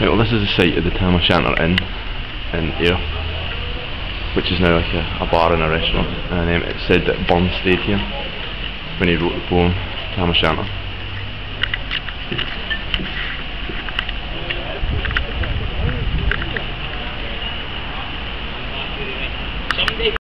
Right, well, this is the site of the Tam O'Shanter Inn in here, which is now like a, a bar and a restaurant. And um, it said that Burns stayed here when he wrote the poem Tam O'Shanter.